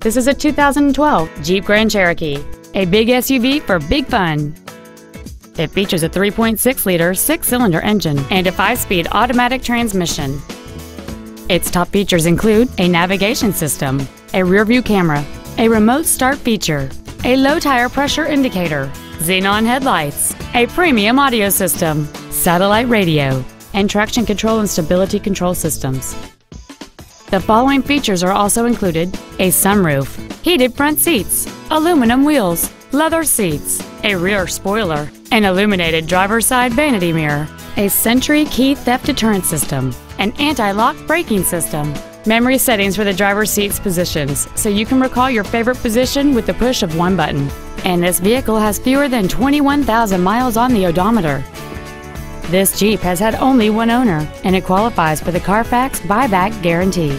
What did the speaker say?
This is a 2012 Jeep Grand Cherokee, a big SUV for big fun. It features a 3.6-liter six-cylinder engine and a five-speed automatic transmission. Its top features include a navigation system, a rear-view camera, a remote start feature, a low tire pressure indicator, xenon headlights, a premium audio system, satellite radio, and traction control and stability control systems. The following features are also included a sunroof, heated front seats, aluminum wheels, leather seats, a rear spoiler, an illuminated driver's side vanity mirror, a Sentry key theft deterrent system, an anti-lock braking system, memory settings for the driver's seat's positions so you can recall your favorite position with the push of one button. And this vehicle has fewer than 21,000 miles on the odometer. This Jeep has had only one owner, and it qualifies for the Carfax buyback guarantee.